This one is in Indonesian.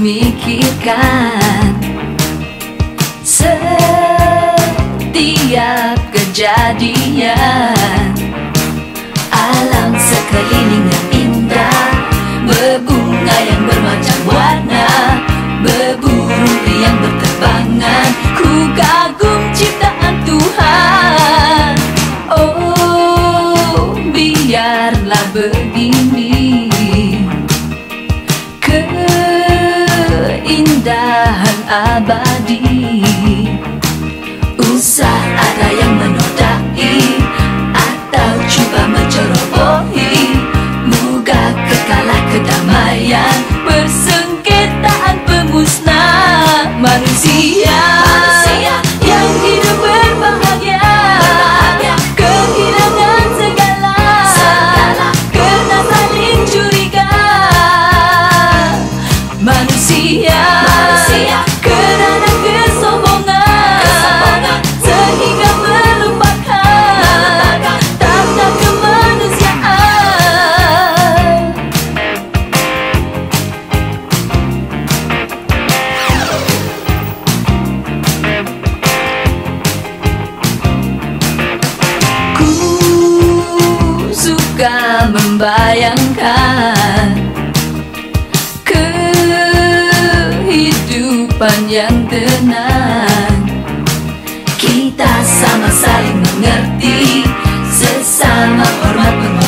memikirkan Setiap kejadian. Alam sekeliling yang indah Berbunga yang bermacam warna Berburu yang berterbangan Ku kagum ciptaan Tuhan. Oh biarlah begini abadi Usah ada yang menodai Atau coba mencerobohi Moga kekalah kedamaian Persengketaan pemusnah manusia Manusia yang hidup berbahagia, Berbahagia. Kehilangan segala, Segala. Kena saling curiga Manusia, Manusia. Yang tenang. Kita sama saling mengerti Sesama hormat